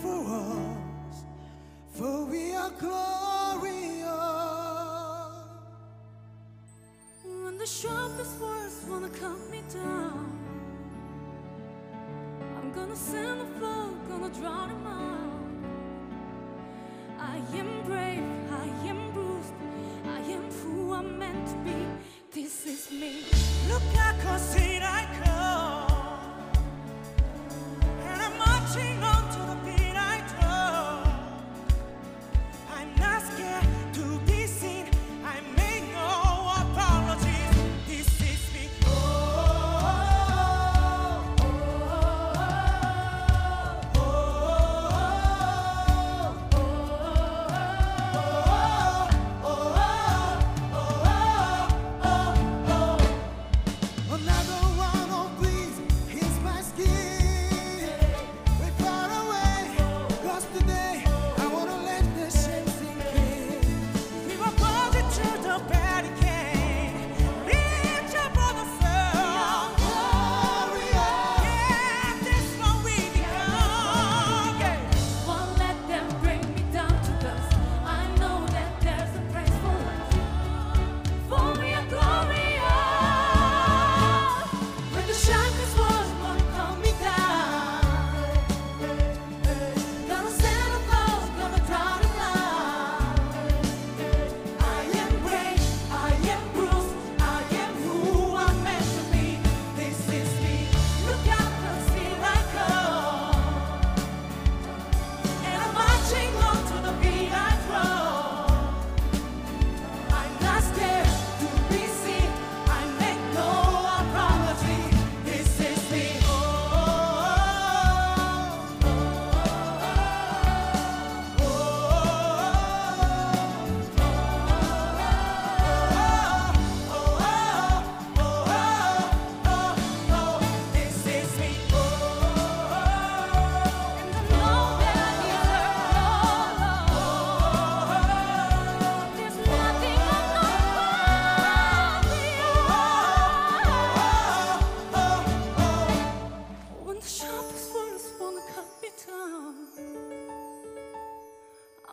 for us, for we are glorious. When the sharpest words wanna cut me down, I'm gonna send a flow, gonna drown them out. I am brave, I am bruised, I am who I'm meant to be. This is me. Look, I can see, I can.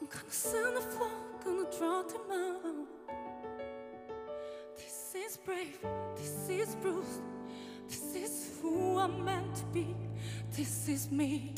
gonna send the floor, gonna draw them out. This is brave, this is bruised, this is who I'm meant to be, this is me.